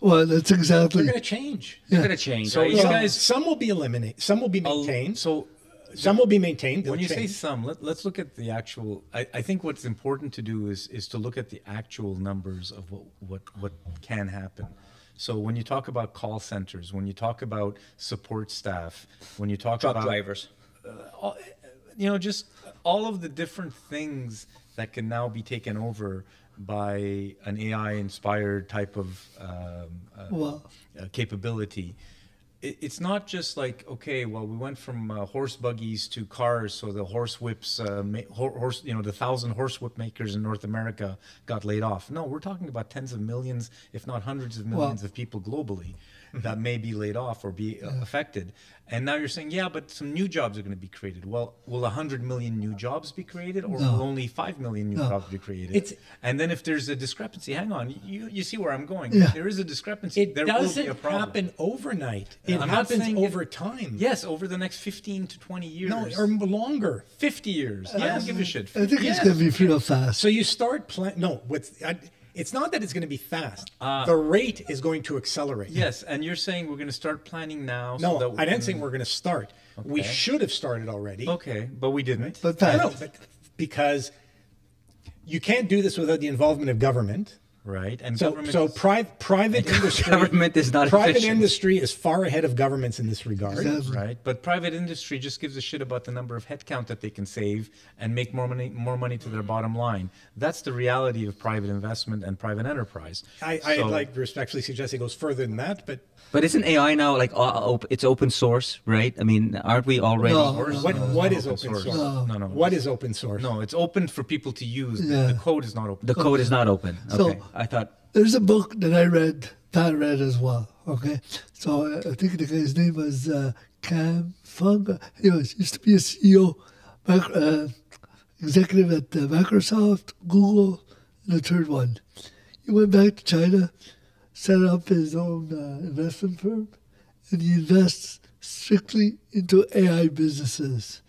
Well, that's exactly. they're going to change. They're going to change. So right? you Some, guys- some will be eliminated. Some will be maintained. So some will be maintained. When you say some, let, let's look at the actual. I, I think what's important to do is is to look at the actual numbers of what what what can happen. So when you talk about call centers, when you talk about support staff, when you talk truck about drivers. Uh, you know, just all of the different things that can now be taken over by an AI-inspired type of um, uh, Well, uh, capability. It, it's not just like okay, well, we went from uh, horse buggies to cars, so the horse whips, uh, horse, you know, the thousand horse whip makers in North America got laid off. No, we're talking about tens of millions, if not hundreds of millions of people globally that may be laid off or be uh, affected. And now you're saying, yeah, but some new jobs are going to be created. Well, will 100 million new jobs be created or will only 5 million new jobs be created? It's- and then if there's a discrepancy, hang on, you, you see where I'm going. Yeah. There is a discrepancy. It there will be a doesn't problem. happen overnight. It I'm not happens saying it- over time. Yes, over the next 15 to 20 years. No, or longer. 50 years. I don't give a shit. I think Yes. it's going to be real fast. So you start planning. No, what's I, it's not that it's going to be fast. Uh, the rate is going to accelerate. Yes, and you're saying we're going to start planning now. No, so that I didn't can- say we're going to start. We should have started already. Okay, but we didn't. But No, no, but because you can't do this without the involvement of government. Right? And So, so is- private private (laughs) industry Government is not private efficient. industry is far ahead of governments in this regard. Exactly. right? But private industry just gives a shit about the number of headcount that they can save and make more money, more money to their bottom line. That's the reality of private investment and private enterprise. I, I like respectfully suggest it goes further than that, but But isn't AI now like uh, op- it's open source, right? I mean, aren't we already? No. what what is open open source. source? No. No, no. What is open source? No, it's open for people to use. The- Yeah. The code is not open. The code is not open. So- Okay, I thought. There's a book that I read, Pat read as well. Okay, so uh, I think the guy's name was uh, Cam Fung. He was used to be a CEO, uh, executive at uh, Microsoft, Google, and the third one. He went back to China, set up his own uh, investment firm, and he invests strictly into AI businesses.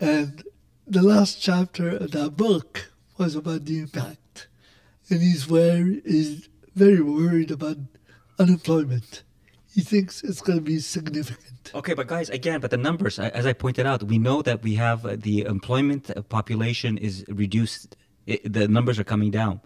And the last chapter of that book was about the impact. And he's very, he's very worried about unemployment. He thinks it's going to be significant. Okay, but guys, again, but the numbers, as I pointed out, we know that we have uh, the employment uh, population is reduced. I the numbers are coming down.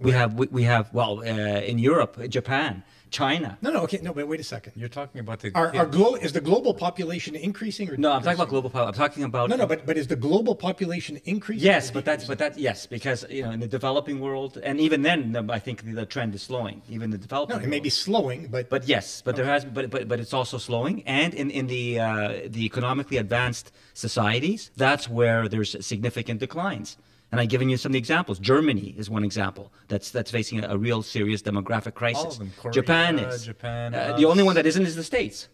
We have, we, we have, well, uh, in Europe, Japan, China. no, no. Okay, no, but wait a second. You're talking about the. Our, our glo- is the global population increasing or No, I'm talking about global power. I'm talking about. No, no, but but is the global population increasing? Yes, but that's but that yes, because you know in the developing world, and even then, I think the, the trend is slowing. Even the developing. No, it may be slowing, but But yes, but there has, but but but it's also slowing, and in in the uh, the economically advanced societies, that's where there's significant declines. And I've given you some examples. Germany is one example that's that's facing a, a real serious demographic crisis. All of them. Korea, Japan is. Japan, Uh, the only one that isn't is the states.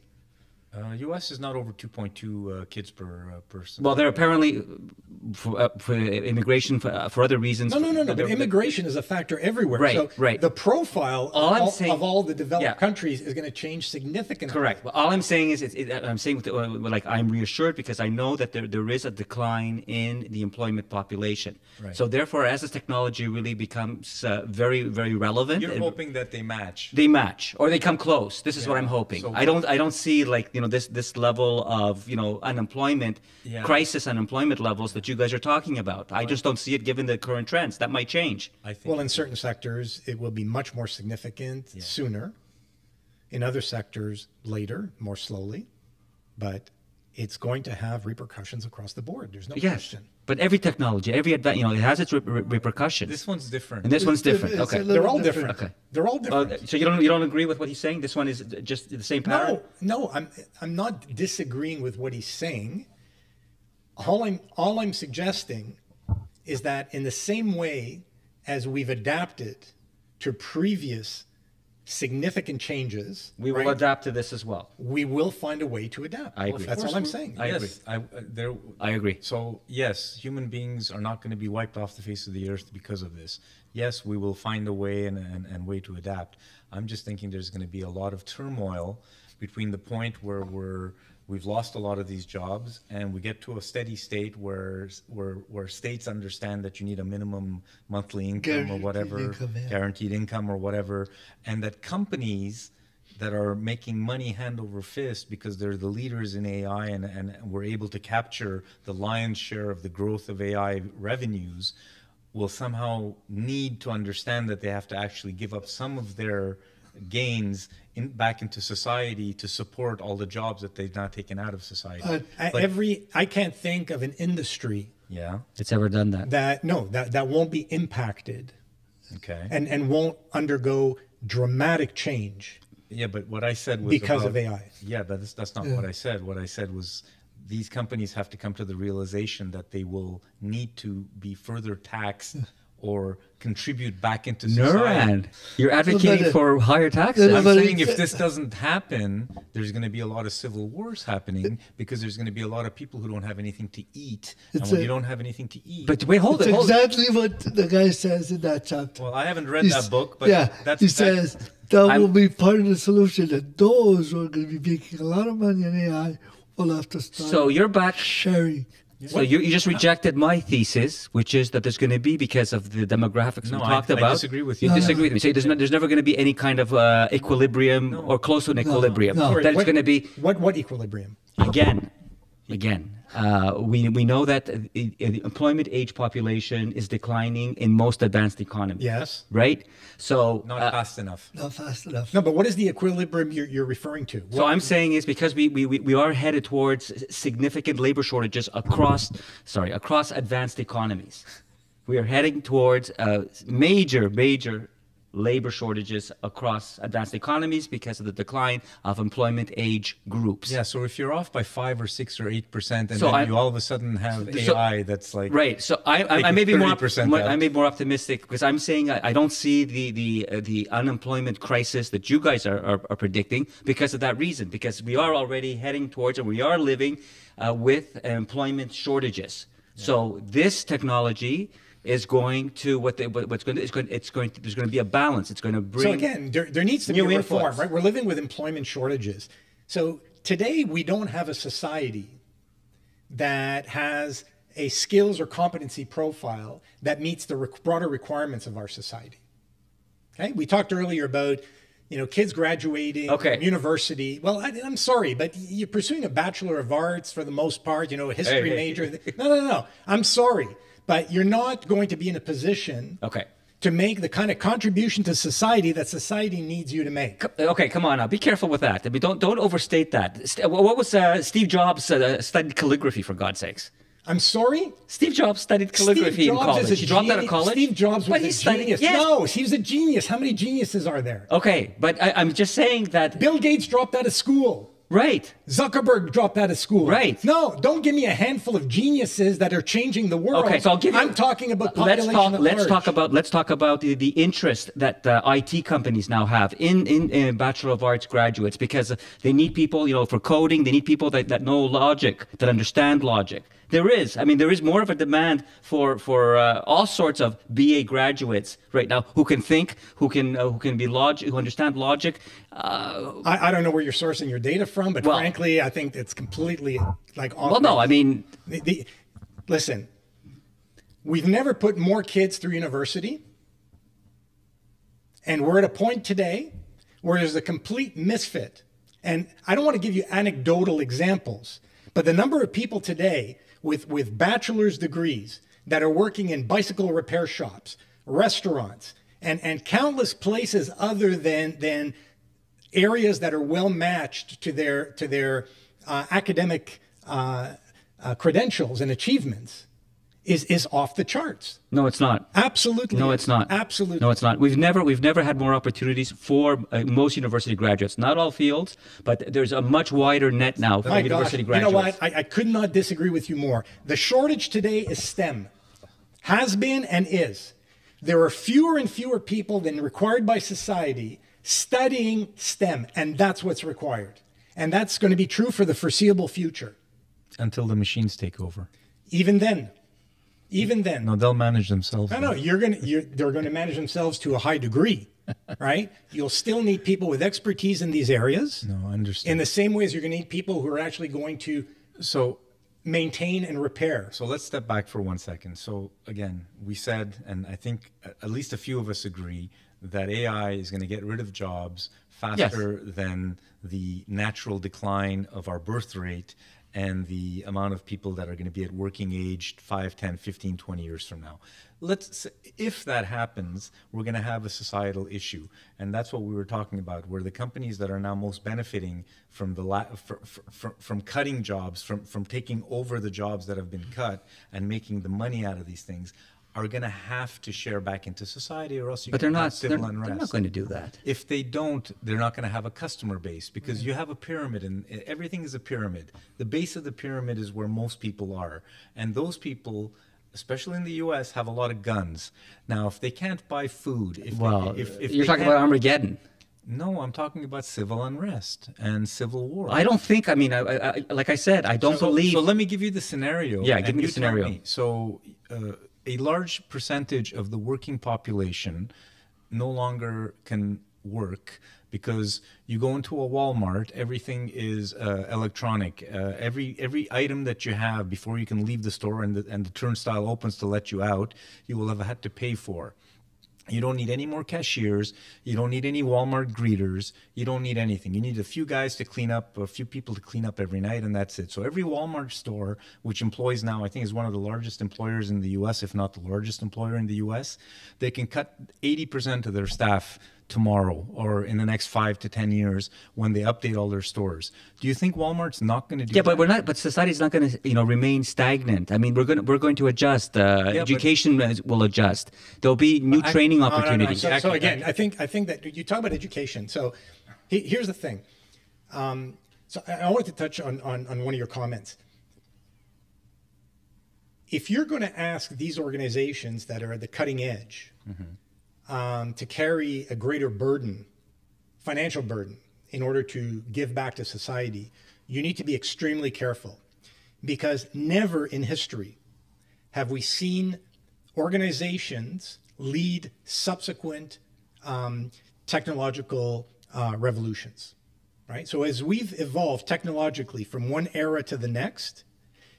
Uh, U.S. is not over 2.2 uh, kids per uh, person. Well, they're apparently uh, for, uh, for immigration for, uh, for other reasons. no, no, no, no. But immigration is a factor everywhere. Right, so right. The profile All of, I'm all, saying- of all the developed yeah. countries is going to change significantly. Correct. But all I'm saying is, it's it, I'm saying with the, uh, like I'm reassured because I know that there, there is a decline in the employment population. Right. So therefore, as this technology really becomes uh, very, very relevant, You're it- hoping that they match. they match or they come close. This is what I'm hoping. So- I don't I don't see like you know this this level of you know unemployment Yeah. crisis unemployment levels that you guys are talking about. I just don't see it given the current trends. That might change. I think. Well, in certain sectors, it will be much more significant sooner. In other sectors, later, more slowly. But it's going to have repercussions across the board. There's no Yes. question. But every technology, every adva- you know, it has its re- re- repercussions. this one's different. and this one's different. it's Okay. They're all different. different. Okay. They're all Uh, different. so you don't you don't agree with what he's saying? This one is just the same pattern. No, no, I'm I'm not disagreeing with what he's saying. All I'm all I'm suggesting is that in the same way as we've adapted to previous significant changes, We will right, adapt to this as well. we will find a way to adapt. I agree. That's all I'm saying. I agree. yes, I, uh, there. I agree. So yes, human beings are not going to be wiped off the face of the earth because of this. Yes, we will find a way and, and, and way to adapt. I'm just thinking there's going to be a lot of turmoil between the point where we're we've lost a lot of these jobs and we get to a steady state where where where states understand that you need a minimum monthly income or whatever income, yeah. guaranteed income or whatever and that companies that are making money hand over fist because they're the leaders in AI and, and we're able to capture the lion's share of the growth of AI revenues will somehow need to understand that they have to actually give up some of their gains in, back into society to support all the jobs that they've now taken out of society. Uh, I, every I can't think of an industry yeah. It's ever done that. that no that that won't be impacted Okay. and and won't undergo dramatic change Yeah, but what I said was because of AI. Yeah, but that's, that's not Yeah. what I said. What I said was these companies have to come to the realization that they will need to be further taxed or contribute back into society. Nuran, you're advocating but, uh, for higher taxes. I'm saying if this doesn't happen, there's going to be a lot of civil wars happening because there's going to be a lot of people who don't have anything to eat. And when a- you don't have anything to eat, but wait, hold It's it. Hold it. exactly what the guy says in that chapter. well, I haven't read He's- that book, but yeah, that's he that- says that I'm- will be part of the solution. That those who are going to be making a lot of money in AI will have to start So you're back. sharing. So you, you just rejected my thesis, which is that there's going to be because of the demographics No, we I- talked I about. disagree with You you. disagree with me. So there's, no, there's never going to be any kind of uh, equilibrium or close to an equilibrium. no. That it's going to be what what equilibrium? again. Again, uh, we, we know that the, the employment age population is declining in most advanced economies. Yes. Right? So, Not uh, fast enough. Not fast enough. No, but what is the equilibrium you're, you're referring to? so I'm saying is because we, we, we we are headed towards significant labor shortages across, sorry, across advanced economies. We are heading towards uh, major, major labor shortages across advanced economies because of the decline of employment age groups. Yeah, so if you're off by five or six or eight percent, and So then I- you all of a sudden have So- AI that's like Right. So I, I, I may be more, 30% more- I may be more optimistic because I'm saying I, I don't see the the uh, the unemployment crisis that you guys are, are, are predicting because of that reason. Because we are already heading towards and we are living uh, with employment shortages. So this technology is going to what they, what- what's going to, it's going it's going to, there's going to be a balance. It's going to bring So again, there, there needs to be a reform, right? We're living with employment shortages. So today we don't have a society that has a skills or competency profile that meets the re- broader requirements of our society. Okay, we talked earlier about you know kids graduating Okay. from university. Well, I, I'm sorry, but you're pursuing a bachelor of arts for the most part. You know, a history hey. major. (laughs) No, no, no. I'm sorry, but you're not going to be in a position okay. to make the kind of contribution to society that society needs you to make. Okay, come on now. Be careful with that. I mean, don't don't overstate that. What was uh, Steve Jobs uh, studied calligraphy for God's sakes? I'm sorry. Steve Jobs studied calligraphy Steve in Jobs college. a he dropped out of college. Steve Jobs was but a he studied. genius. Yes. No, he was a genius. How many geniuses are there? Okay, but I, I'm just saying that. Bill Gates dropped out of school. Right. Zuckerberg dropped out of school. Right. No, don't give me a handful of geniuses that are changing the world. Okay, so I'll give you. I'm talking about Let's talk. at Let's large. talk about. Let's talk about the, the interest that uh, IT companies now have in, in in Bachelor of Arts graduates because they need people, you know, for coding. They need people that, that know logic, that understand logic. There is. I mean, there is more of a demand for for uh, all sorts of BA graduates right now who can think, who can uh, who can be logic, who understand logic. Uh, I, I don't know where you're sourcing your data from, but Well- frankly, I think it's completely like. off well, no. I mean, The, the, listen, we've never put more kids through university. And we're at a point today where there's a complete misfit. And I don't want to give you anecdotal examples, but the number of people today with, with bachelor's degrees that are working in bicycle repair shops, restaurants, and, and countless places other than, than areas that are well matched to their to their uh, academic uh, uh, credentials and achievements is is off the charts. no, it's not. Absolutely, No, it's not. Absolutely, No, it's not. We've never we've never had more opportunities for uh, most university graduates. Not all fields, but there's a much wider net now for My gosh, university you know what? I, I could not disagree with you more. The shortage today is STEM, has been and is. There are fewer and fewer people than required by society studying STEM, and that's what's required. And that's going to be true for the foreseeable future. until the machines take over. Even then, even then, No, they'll manage themselves. No, no, you're gonna you're they're gonna manage themselves to a high degree, (laughs) right? You'll still need people with expertise in these areas. No, I understand. In the same way as you're gonna need people who are actually going to so maintain and repair. So let's step back for one second. So again, we said, and I think at least a few of us agree that AI is going to get rid of jobs faster than the natural decline of our birth rate and the amount of people that are going to be at working age 5 10 15 20 years from now. Let's if that happens we're going to have a societal issue. And that's what we were talking about where the companies that are now most benefiting from the la- fr- fr- fr- from cutting jobs from from taking over the jobs that have been cut and making the money out of these things are going to have to share back into society or else you but they're not. They're, civil they're not going to do that. if they don't they're not going to have a customer base because you have a pyramid and everything is a pyramid the base of the pyramid is where most people are and those people especially in the US have a lot of guns now if they can't buy food if Well, they, if, if you're talking about Armageddon. no i'm talking about civil unrest and civil war I don't think. I mean, I, I, like I said, I don't so, believe. So let me give you the scenario. Yeah, give me the scenario. So uh, a large percentage of the working population no longer can work because you go into a Walmart, everything is uh, electronic. Uh, every every item that you have before you can leave the store and the, and the turnstile opens to let you out, you will have had to pay for You don't need any more cashiers. You don't need any Walmart greeters. You don't need anything. You need a few guys to clean up, a few people to clean up every night, and that's it. So every Walmart store, which employs now, I think is one of the largest employers in the U.S., if not the largest employer in the U.S., they can cut 80% of their staff tomorrow or in the next five to ten years when they update all their stores. Do you think Walmart's not going to do? Yeah, but we're not. But society's not going to, you know, remain stagnant. I mean, we're going to we're going to adjust. Uh, but- education is- will adjust. There'll be new I- training no, no, no. opportunities. So, so Exactly. again, I think I think that you talk about education. So he, here's the thing. Um, so I, I wanted to touch on, on on one of your comments. If you're going to ask these organizations that are at the cutting edge um, to carry a greater burden, financial burden, in order to give back to society, you need to be extremely careful, because never in history have we seen organizations lead subsequent um, technological uh, revolutions, right? So as we've evolved technologically from one era to the next,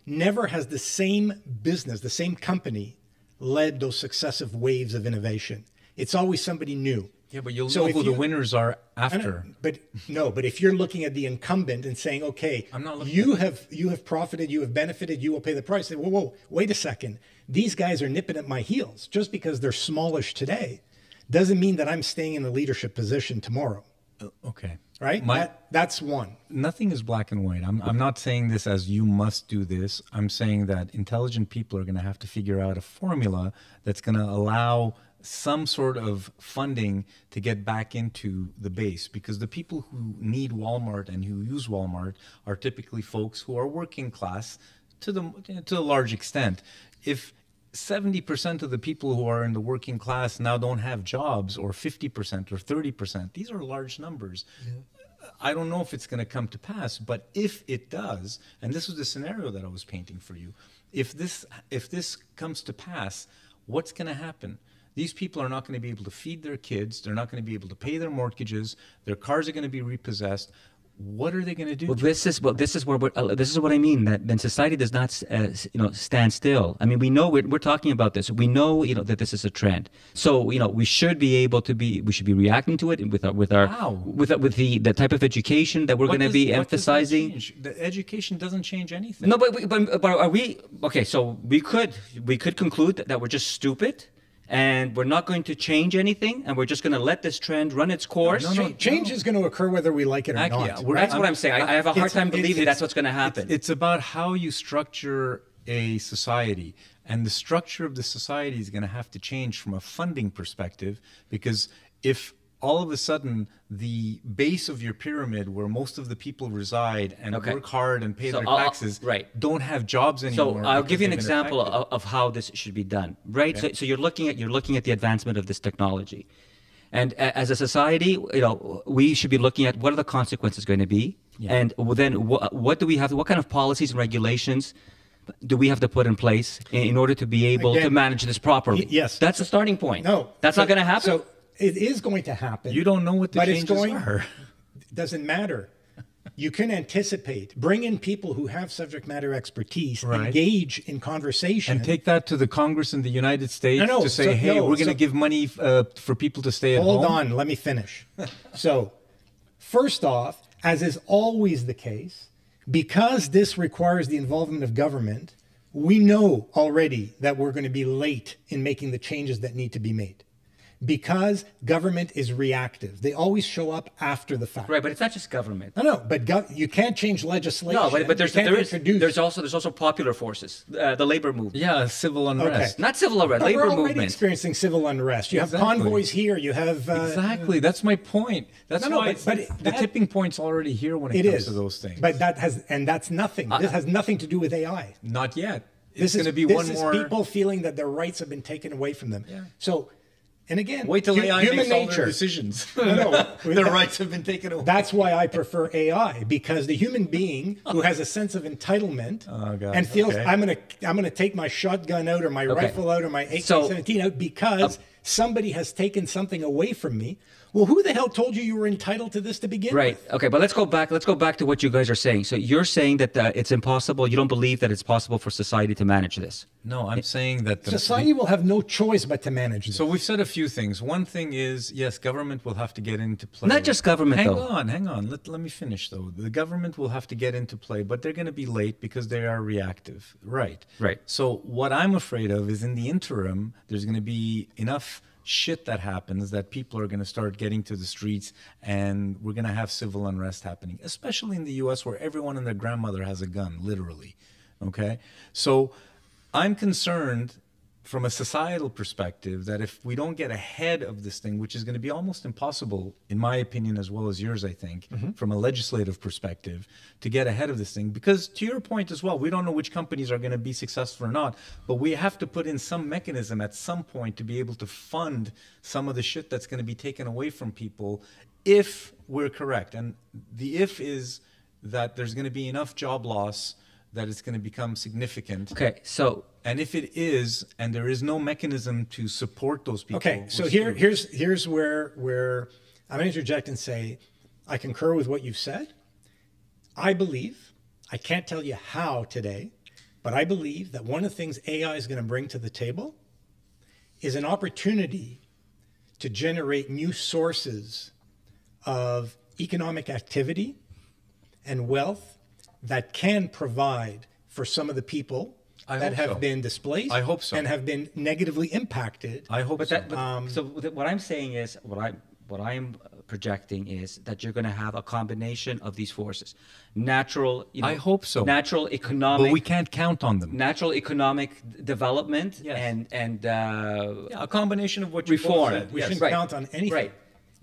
never has the same business, the same company led those successive waves of innovation. It's always somebody new. yeah, but you'll So know who the winners are after. But no, but if you're looking at the incumbent and saying, okay, I'm not you have you have profited, you have benefited, you will pay the price. Say, whoa, whoa, wait a second. These guys are nipping at my heels. Just because they're smallish today doesn't mean that I'm staying in a leadership position tomorrow. Oh, okay. Right? My- That- that's one. nothing is black and white. I'm, I'm not saying this as you must do this. I'm saying that intelligent people are going to have to figure out a formula that's going to allow some sort of funding to get back into the base because the people who need Walmart and who use Walmart are typically folks who are working class to the to a large extent. If 70% of the people who are in the working class now don't have jobs or 50% or 30%, these are large numbers. I don't know if it's going to come to pass, but if it does, and this was the scenario that I was painting for you, if this if this comes to pass, what's going to happen? These people are not going to be able to feed their kids. They're not going to be able to pay their mortgages. Their cars are going to be repossessed. What are they going to do? Well, this is well, this is where we're, uh, this is what I mean that then society does not uh, you know stand still. I mean, we know we're, we're talking about this. We know you know that this is a trend. So you know we should be able to be we should be reacting to it with our with our How? with with the the type of education that we're going to be what does that emphasizing. The education doesn't change anything. No, but, we- but but are we okay? So we could we could conclude that, that we're just stupid. And we're not going to change anything, and we're just going to let this trend run its course. no, no, Cha- Change is going to occur whether we like it or Actually, not. yeah, we're- That's what I'm saying. I, I have a hard It's- time believing it's- that's what's going to happen. It's about how you structure a society. And the structure of the society is going to have to change from a funding perspective because if all of a sudden the base of your pyramid where most of the people reside and Okay. work hard and pay So their I'll- taxes right. don't have jobs anymore. So. I'll give you an example of, of how this should be done, right? So, so you're looking at you're looking at the advancement of this technology, and as a society, you know, we should be looking at what are the consequences going to be, and then what, what do we have? What kind of policies and regulations do we have to put in place in, order to be able to manage this properly? yes. that's the starting point. No, that's so- not going to happen. So it is going to happen. You don't know what the but it's changes going, are. (laughs) Doesn't matter. You can anticipate. Bring in people who have subject matter expertise. Right. Engage in conversation. and take that to the Congress in the United States No, no, to say, so- hey, no, we're going to so- give money uh, for people to stay at Hold home. on, let me finish. so, first off, as is always the case, because this requires the involvement of government, we know already that we're going to be late in making the changes that need to be made. Because government is reactive. They always show up after the fact. right, but it's not just government. No, no, but gov- you can't change legislation. No, but, but there's there is, there's also there's also popular forces, uh, the labor movement, Yeah, civil unrest. Okay. not civil unrest, But labor we're already movement. experiencing civil unrest. You have convoys here. You have uh, Exactly. That's my point. That's No, no, why but- but it's- it- the that- tipping point's already here when it, It comes is to those things. But that has, and that's nothing. This has nothing to do with AI. not yet. It's This is going to is be this one is more. people feeling that their rights have been taken away from them. Yeah. So, and again, Wait till AI human makes all their nature. decisions. (laughs) No, no, (laughs) their rights have been taken away. That's why I prefer AI because the human being who has a sense of entitlement (laughs) Oh, God. and feels Okay. I'm gonna I'm gonna take my shotgun out or my rifle out or my AK-17 out because somebody has taken something away from me. Well, who the hell told you you were entitled to this to begin Right. with? Right. Okay, but let's go back. Let's go back to what you guys are saying. So you're saying that uh, it's impossible. You don't believe that it's possible for society to manage this. No, I'm saying that the, Society will have no choice but to manage this. So we've said a few things. One thing is, yes, government will have to get into play. Not just government, Hang though. on, hang on. Let, let me finish, though. The government will have to get into play, but they're going to be late because they are reactive. Right. Right. So what I'm afraid of is in the interim, there's going to be enough shit that happens that people are going to start getting to the streets and we're going to have civil unrest happening, especially in the US where everyone and their grandmother has a gun, literally. Okay? So I'm concerned from a societal perspective that if we don't get ahead of this thing, which is going to be almost impossible, in my opinion, as well as yours, I think, mm-hmm. from a legislative perspective, to get ahead of this thing. Because to your point as well, we don't know which companies are going to be successful or not, but we have to put in some mechanism at some point to be able to fund some of the shit that's going to be taken away from people if we're correct. And the if is that there's going to be enough job loss that it's going to become significant. Okay, so And if it is, and there is no mechanism to support those people. Okay, so here, here's here's where where I'm going to interject and say, I concur with what you've said. I believe, I can't tell you how today, but I believe that one of the things AI is going to bring to the table is an opportunity to generate new sources of economic activity and wealth that can provide for some of the people I that have so. been displaced I hope so. and have been negatively impacted I hope But so. that, but, Um, so what I'm saying is, what I what I'm projecting is that you're going to have a combination of these forces, natural. You know, I hope so. Natural economic. but we can't count on them. natural economic development Yes. and and uh, Yeah, a combination of what you both reform. said, We yes. shouldn't count on anything. Right.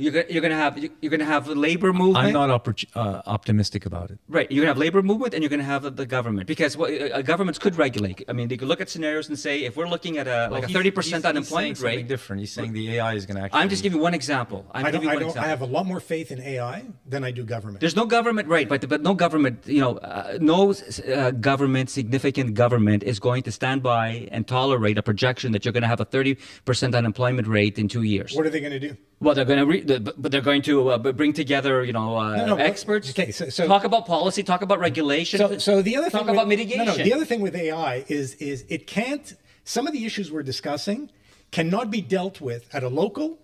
You're gonna, you're gonna have you're gonna have a labor movement. I'm not oppor- uh, optimistic about it. Right, you're gonna have labor movement, and you're gonna have the government because what, uh, governments could regulate. I mean, they could look at scenarios and say, if we're looking at a like a thirty he's- percent he's unemployment saying something rate, different. He's saying the AI is going to actually. I'm just giving one example. I'm I don't, giving I, one don't, I example. have a lot more faith in AI than I do government. There's no government, right? But but no government, you know, uh, no uh, government, significant government is going to stand by and tolerate a projection that you're going to have a 30% unemployment rate in two years. what are they going to do? Well, they're going to, re- the- but they're going to uh, bring together, you know, uh, No, no, experts. okay, so- so- talk about policy, talk about regulation. So, so the other talk thing about with, mitigation. No, no, the other thing with AI is is it can't. Some of the issues we're discussing cannot be dealt with at a local,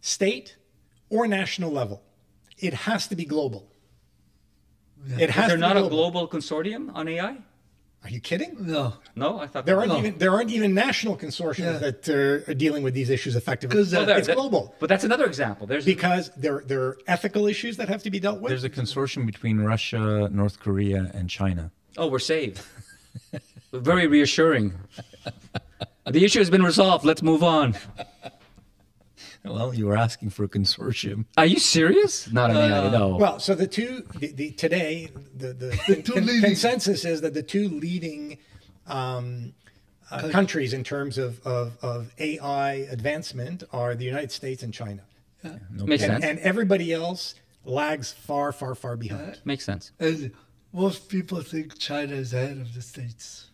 state, or national level. It has to be global. It Is has there to be not a global consortium on AI? Are you kidding? No, No, I thought There aren't No. even there aren't even national consortiums Yeah. that uh, are dealing with these issues effectively. 'Cause, uh, Well, there- it's that- global But that's another example. There's because there there are ethical issues that have to be dealt with. There's a consortium between Russia, North Korea, and China. oh, we're saved. Very reassuring. the issue has been resolved. Let's move on. Well, you were asking for a consortium. Are you serious? Not on AI, no. Well, so the two the, the today the (laughs) the, two con- leading- consensus is that the two leading um, uh, countries in terms of, of of AI advancement are the United States and China, Makes and, sense. and everybody else lags far far far behind. Makes sense. and most people think China is ahead of the states.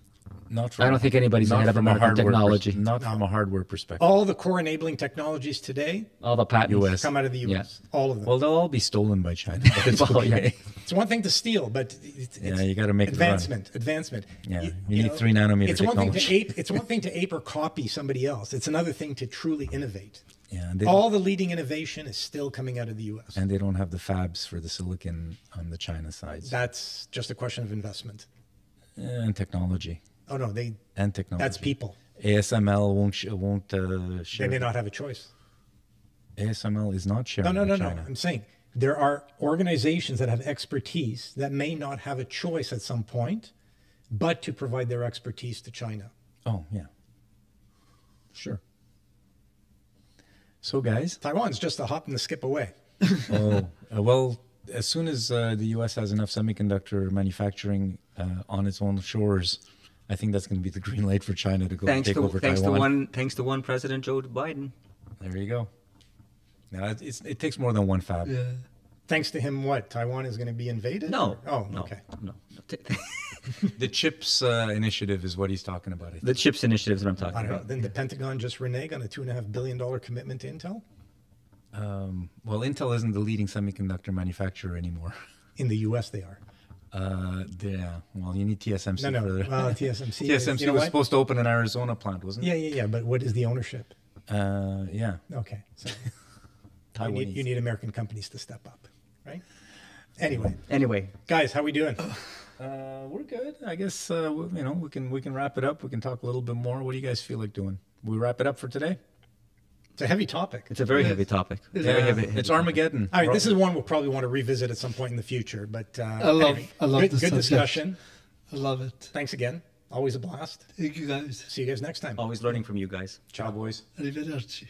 Not I don't think anybody's not ahead of a American hardware pers- technology. not from a hardware perspective. All the core enabling technologies today All the patents. US. come out of the U.S. All of them. Well, they'll all be stolen by China. It's (laughs) Well, yeah. It's one thing to steal, but it's, Yeah, it's you gotta make advancement. Advancement. Yeah, you need three nanometer It's one thing to ape. It's one thing to ape or copy somebody else. It's another thing to truly innovate. Yeah, and they, All the leading innovation is still coming out of the U.S. and they don't have the fabs for the silicon on the China side. That's just a question of investment. and technology. Oh no, they. And technology. That's people. ASML won't sh- won't uh, They may not have a choice. ASML is not No, sharing. no, no, no. China. I'm saying there are organizations that have expertise that may not have a choice at some point, but to provide their expertise to China. Oh yeah. Sure. So guys, Taiwan's just a hop and a skip away. (laughs) oh uh, well, as soon as uh, the U.S. has enough semiconductor manufacturing uh, on its own shores, I think that's going to be the (laughs) green light for China to go Thanks take to over thanks Taiwan. to one thanks to one President Joe Biden. There you go. Now it- it's, it takes more than one fab. Yeah. Thanks to him, what Taiwan is going to be invaded? No. Oh, no, okay. No. no. (laughs) The CHIPS uh, initiative is what he's talking about. The CHIPS initiative is what I'm talking I don't know. about. Then the Pentagon just reneged on a two and a half billion dollar commitment to Intel Um, well, Intel isn't the leading semiconductor manufacturer anymore. in the U.S. They are. Uh, yeah. Well, you need TSMC. No, no. For the, Well, TSMC. is- (laughs) TSMC you know was what? supposed to open an Arizona plant, wasn't it? yeah, yeah. Yeah. But what is the ownership? Uh, yeah. Okay, so (laughs) you need, you need American companies to step up, right? Anyway, Anyway, guys, how we doing? Uh, we're good. I guess uh, we, you know we can we can wrap it up. We can talk a little bit more. What do you guys feel like doing? We wrap it up for today. It's a heavy topic. it's a very Yes. heavy topic. Yeah, Very heavy, heavy it's topic. Armageddon. All right, this is one we'll probably want to revisit at some point in the future. But uh, I love- anyway, I love good, this good discussion. I love it. Thanks again. Always a blast. Thank you guys. See you guys next time. Always learning from you guys. Ciao, boys. Arrivederci.